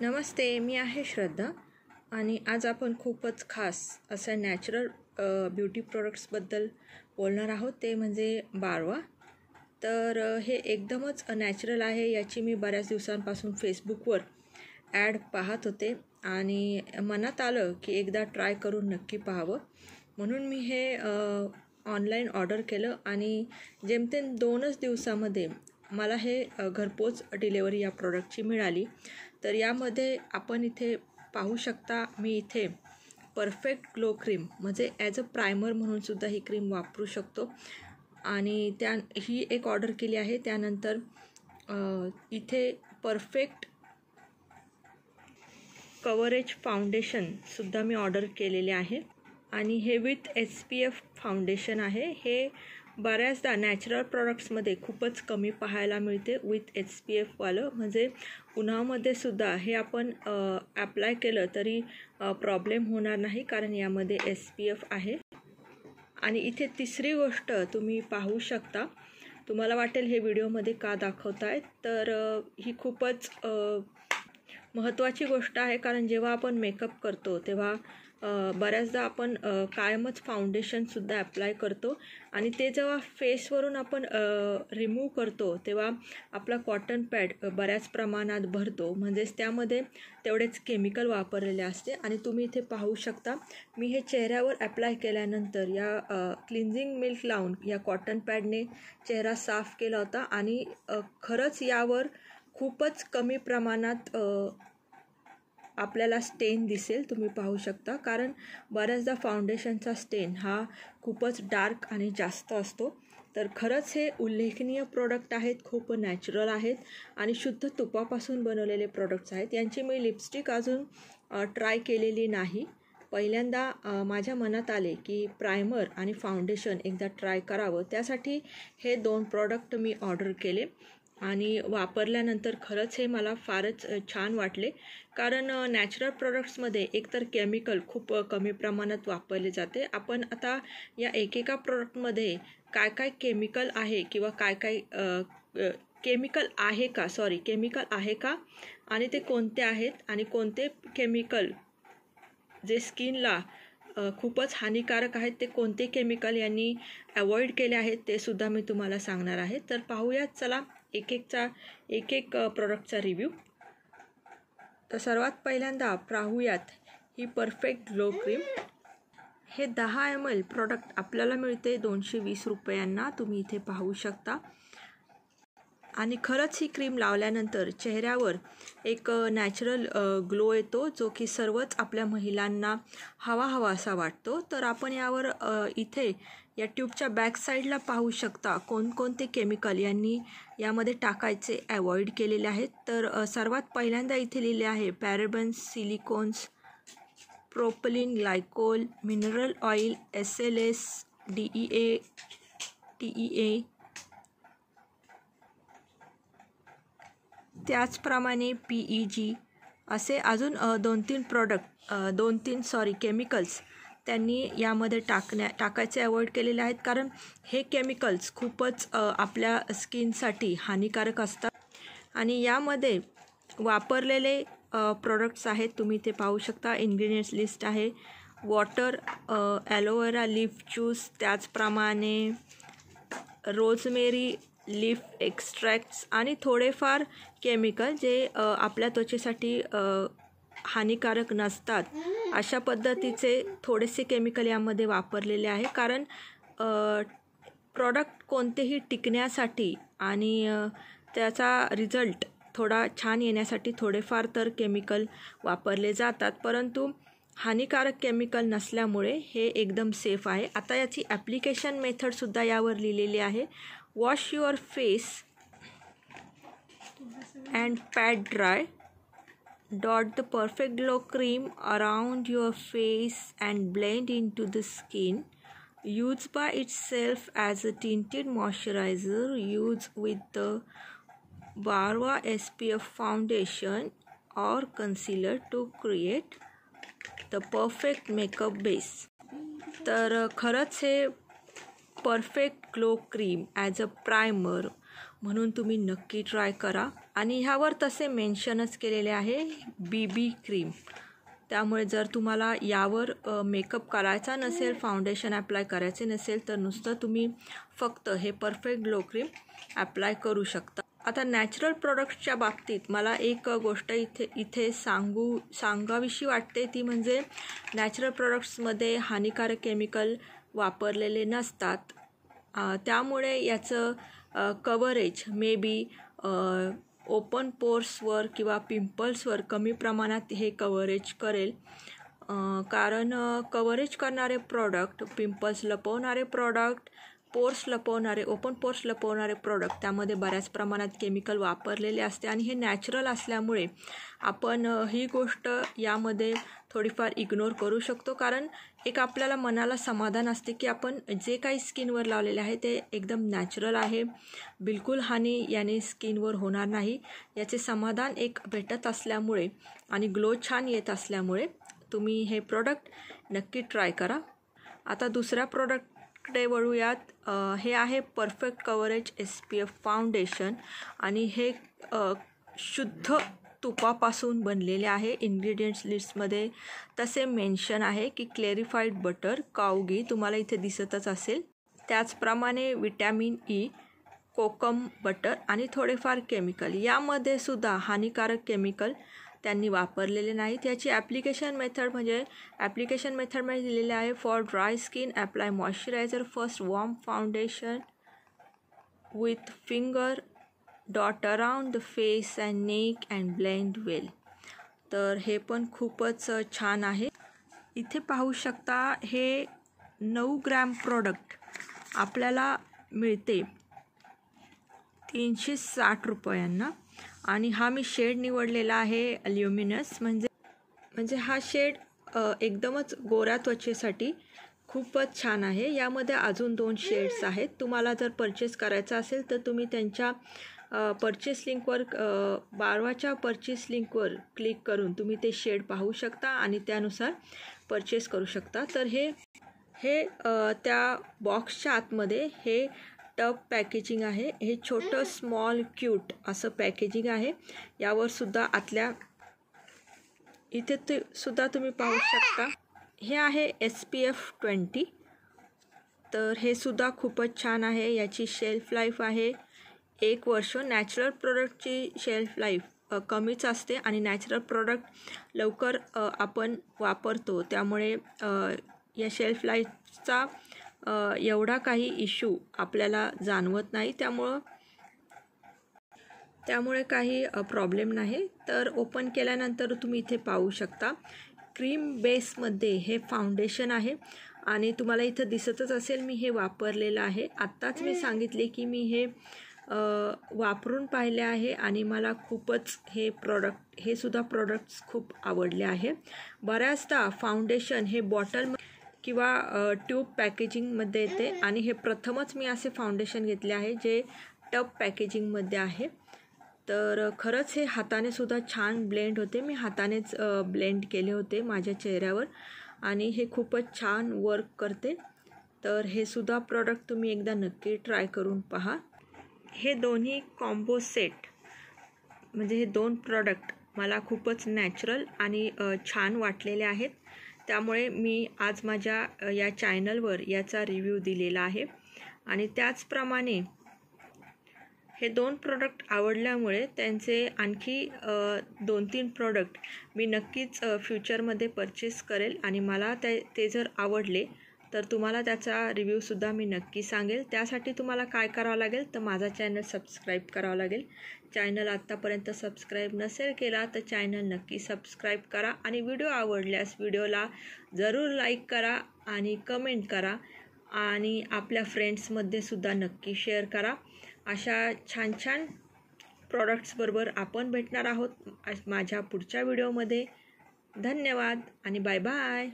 नमस्ते मी आहे श्रद्धा आणि आज आपण खूपच खास असं नॅचरल ब्युटी प्रोडक्ट्सबद्दल बोलणार आहोत. ते म्हणजे बारवा. तर हे एकदमच नॅचरल आहे याची मी बऱ्याच दिवसांपासून फेसबुकवर ॲड पाहत होते आणि मनात आलं की एकदा ट्राय करून नक्की पाहावं. म्हणून मी हे ऑनलाईन ऑर्डर केलं आणि जेमतेम दोनच दिवसामध्ये मला हे घरपोच डिलेवरी या प्रॉडक्टची मिळाली. तर यामध्ये आपण इथे पाहू शकता मी इथे परफेक्ट ग्लो क्रीम म्हणजे ॲज अ प्रायमर म्हणूनसुद्धा ही क्रीम वापरू शकतो. आणि त्या ही एक ऑर्डर केली आहे. त्यानंतर इथे परफेक्ट कवरेज फाउंडेशनसुद्धा मी ऑर्डर केलेले आहे. आणि हे with S P F foundation आहे. हे बऱ्याचदा नॅचरल प्रॉडक्ट्समध्ये खूपच कमी पाहायला मिळते विथ एच पी एफवालं म्हणजे उन्हामध्ये सुद्धा हे आपण ॲप्लाय केलं तरी प्रॉब्लेम होणार नाही कारण यामध्ये एस पी एफ आहे. आणि इथे तिसरी गोष्ट तुम्ही पाहू शकता. तुम्हाला वाटेल हे व्हिडिओमध्ये का दाखवत आहेत तर ही खूपच महत्त्वाची गोष्ट आहे कारण जेव्हा आपण मेकअप करतो तेव्हा बऱ्याचदा आपण कायमच फाउंडेशनसुद्धा ॲप्लाय करतो. आणि ते जेव्हा फेसवरून आपण रिमूव्ह करतो तेव्हा आपला कॉटन पॅड बऱ्याच प्रमाणात भरतो. म्हणजेच त्यामध्ये तेवढेच केमिकल वापरलेले असते. आणि तुम्ही इथे पाहू शकता मी हे चेहऱ्यावर ॲप्लाय केल्यानंतर या क्लिन्झिंग मिल्क लावून या कॉटन पॅडने चेहरा साफ केला होता. आणि खरंच यावर खूपच कमी प्रमाणात आपल्याला स्टेन दिसेल तुम्ही पाहू शकता. कारण बऱ्याचदा फाउंडेशनचा स्टेन हा खूपच डार्क आणि जास्त असतो. तर खरंच हे उल्लेखनीय प्रोडक्ट आहेत खूप नॅचरल आहेत आणि शुद्ध तुपापासून बनवलेले प्रोडक्ट्स आहेत. यांची मी लिपस्टिक अजून ट्राय केलेली नाही. पहिल्यांदा माझ्या मनात आले की प्रायमर आणि फाउंडेशन एकदा ट्राय करावं. त्यासाठी हे दोन प्रॉडक्ट मी ऑर्डर केले. आणि वापरल्यानंतर खरंच हे मला फारच छान वाटले. कारण नॅचरल प्रोडक्ट्समध्ये एकतर केमिकल खूप कमी प्रमाणात वापरले जाते. आपण आता या एकेका प्रोडक्टमध्ये काय काय केमिकल आहे किंवा काय काय केमिकल आहे का? सॉरी केमिकल आहे का? आणि ते कोणते आहेत? आणि कोणते केमिकल जे स्किनला खूपच हानिकारक आहेत ते कोणते केमिकल यांनी अवॉइड केले आहेत ते सुद्धा मी तुम्हाला सांगणार आहे. तर पाहूयात चला. एक एकचा एक एक प्रोडक्टचा रिव्ह्यू तर सर्वात पहिल्यांदा प्राहुयात ही परफेक्ट ग्लो क्रीम हे दहा एम एल प्रोडक्ट आपल्याला मिळते दोनशे वीस रुपयांना तुम्ही इथे पाहू शकता. आणि खरंच ही क्रीम लावल्यानंतर चेहऱ्यावर एक नॅचरल ग्लो येतो जो की सर्वच आपल्या महिलांना हवा हवा असा वाटतो. तर आपण यावर इथे या ट्यूबच्या बॅक साईडला पाहू शकता कोणकोणते केमिकल यांनी यामध्ये टाकायचे अवॉइड केलेले आहेत. तर सर्वात पहिल्यांदा इथे लिहिले आहे parabens silicones propylene glycol mineral oil S L S D E A T E A त्याचप्रमाणे पी ई जी असे अजून दोन तीन प्रॉडक्ट दोन तीन सॉरी केमिकल्स त्यांनी यामध्ये टाकण्या टाकायचे अवॉइड केलेले आहेत. कारण हे केमिकल्स खूपच आपल्या स्किनसाठी हानिकारक असतात. आणि यामध्ये वापरलेले प्रोडक्ट्स आहेत. तुम्ही ते पाहू शकता. इन्ग्रेडियंट्स लिस्ट आहे. Water aloe vera leaf juice त्याचप्रमाणे रोजमेरी लीफ एक्स्ट्रॅक्ट्स आणि थोडेफार केमिकल जे आपल्या त्वचेसाठी हानिकारक नसतात अशा पद्धतीचे थोडेसे केमिकल यामध्ये वापरलेले आहे. कारण प्रॉडक्ट कोणतेही टिकण्यासाठी आणि त्याचा रिझल्ट थोडा छान येण्यासाठी थोडेफार तर केमिकल वापरले जातात. परंतु हानिकारक केमिकल नसल्यामुळे हे एकदम सेफ आहे. आता याची ॲप्लिकेशन मेथडसुद्धा यावर लिहिलेली आहे. wash your face and pat dry dot the perfect glow cream around your face and blend into the skin used by itself as a tinted moisturizer used with the barwa spf foundation or concealer to create the perfect makeup base तर खरंच हे perfect glow cream as a primer म्हणून तुम्ही नक्की try करा. आणि ह्यावर तसे मेन्शनच केलेले आहे बी बी क्रीम त्यामुळे जर तुम्हाला यावर मेकअप करायचा नसेल फाउंडेशन अप्लाय करायचे नसेल तर नुसतं तुम्ही फक्त हे परफेक्ट ग्लो क्रीम अप्लाय करू शकता. आता नॅचरल प्रोडक्टच्या बाबतीत मला एक गोष्ट इथे इथे सांगू सांगाविषयी वाटते. ती म्हणजे नॅचरल प्रोडक्ट्समध्ये हानिकारक केमिकल वापरलेले नसतात. त्यामुळे याचं कवरेज मे बी ओपन पोर्सवर किंवा पिंपल्सवर कमी प्रमाणात हे कवरेज करेल. कारण कवरेज करणारे प्रॉडक्ट पिंपल्स लपवणारे प्रॉडक्ट पोर्स लपवणारे ओपन पोर्स लपवणारे प्रोडक्ट त्यामध्ये बऱ्याच प्रमाणात केमिकल वापरलेले असते आणि हे नॅचरल असल्यामुळे आपण ही गोष्ट यामध्ये थोडीफार इग्नोर करू शकतो. कारण एक आपल्याला मनाला समाधान असते की आपण जे काही स्किनवर लावलेले आहे ते एकदम नॅचरल आहे. बिलकुल हानी याने स्किनवर होणार नाही. याचे समाधान एक भेटत असल्यामुळे आणि ग्लो छान येत असल्यामुळे तुम्ही हे प्रोडक्ट नक्की ट्राय करा. आता दुसऱ्या प्रोडक्ट कडे वळूयात. हे आहे perfect coverage S P F foundation आणि हे शुद्ध तुपापासून बनलेले आहे. इन्ग्रेडियंट्स लिस्टमध्ये तसे मेन्शन आहे की क्लेरिफाईड बटर कावगी तुम्हाला इथे दिसतच असेल. त्याचप्रमाणे विटॅमिन ई कोकम बटर आणि थोडेफार केमिकल यामध्ये सुद्धा हानिकारक केमिकल त्यांनी वापरलेले नाहीत. याची ॲप्लिकेशन मेथड म्हणजे ॲप्लिकेशन मेथडमध्ये दिलेले आहे for dry skin apply moisturiser first warm foundation with finger dot around the face and neck and blend well तर हे पण खूपच छान आहे. इथे पाहू शकता हे नऊ ग्रॅम प्रोडक्ट आपल्याला मिळते. तीनशे साठ रुपयांना. आणि हा मी शेड निवडलेला आहे ल्युमिनस म्हणजे म्हणजे हा शेड एकदमच गोऱ्या त्वचेसाठी खूपच छान आहे. यामध्ये अजून दोन शेड्स आहेत. तुम्हाला जर परचेस करायचा असेल तर तुम्ही त्यांच्या परचेस लिंकवर बारवाच्या परचेस लिंकवर क्लिक करून तुम्ही ते शेड पाहू शकता आणि त्यानुसार परचेस करू शकता. तर हे हे त्या बॉक्सच्या आतमध्ये हे टब पॅकेजिंग आहे. हे छोटं स्मॉल क्यूट असं पॅकेजिंग आहे. यावर सुद्धा आतल्या इथे ते सुद्धा तुम्ही पाहू शकता. हे आहे एस पी एफ ट्वेंटी तर हे सुद्धा खूपच छान आहे. याची शेल्फ लाईफ आहे. एक वर्ष नॅचरल प्रोडक्टची शेल्फ लाईफ कमीच असते आणि नॅचरल प्रोडक्ट लवकर आपण वापरतो. त्यामुळे या शेल्फ लाईफचा एवढा काही इश्यू आपल्याला जाणवत नाही. त्यामुळं त्यामुळे काही प्रॉब्लेम नाही. तर ओपन केल्यानंतर तुम्ही इथे पाहू शकता. क्रीम बेसमध्ये हे फाउंडेशन आहे आणि तुम्हाला इथं दिसतच असेल मी हे वापरलेलं आहे. आत्ताच मी सांगितले की मी हे वापरून पाहिले आहे आणि मला खूपच हे प्रॉडक्ट हे सुद्धा प्रोडक्ट्स खूप आवडले आहे. बऱ्याचदा फाउंडेशन हे बॉटल किंवा ट्यूब पॅकेजिंगमध्ये येते. आणि हे प्रथमच मी असे फाउंडेशन घेतले आहे जे टब पॅकेजिंगमध्ये आहे. तर खरंच हे हाताने सुद्धा छान ब्लेंड होते. मी हातानेच ब्लेंड केले होते माझ्या चेहऱ्यावर. आणि हे खूपच छान वर्क करते. तर हे सुद्धा प्रॉडक्ट तुम्ही एकदा नक्की ट्राय करून पहा. हे दोन्ही कॉम्बो सेट म्हणजे हे दोन प्रॉडक्ट मला खूपच नॅचरल आणि छान वाटलेले आहेत. त्यामुळे मी आज माझ्या या चॅनलवर याचा रिव्ह्यू दिलेला आहे. आणि त्याचप्रमाणे हे दोन प्रोडक्ट आवडल्यामुळे त्यांचे आणखी दोन तीन प्रोडक्ट मी नक्कीच फ्युचरमध्ये परचेस करेल. आणि मला ते ते जर आवडले तर तुम्हाला त्याचा रिव्ह्यूसुद्धा मी नक्की सांगेल. त्यासाठी तुम्हाला काय करावं लागेल तर माझा चॅनल सबस्क्राईब करावा लागेल. चॅनल आत्तापर्यंत सबस्क्राईब नसेल केला तर चॅनल नक्की सबस्क्राईब करा आणि व्हिडिओ आवडल्यास व्हिडिओला जरूर लाईक करा आणि कमेंट करा आणि आपल्या फ्रेंड्समध्ये सुद्धा नक्की शेअर करा. अशा छान छान प्रॉडक्ट्सबरोबर आपण भेटणार आहोत माझ्या पुढच्या व्हिडिओमध्ये धन्यवाद आणि बाय बाय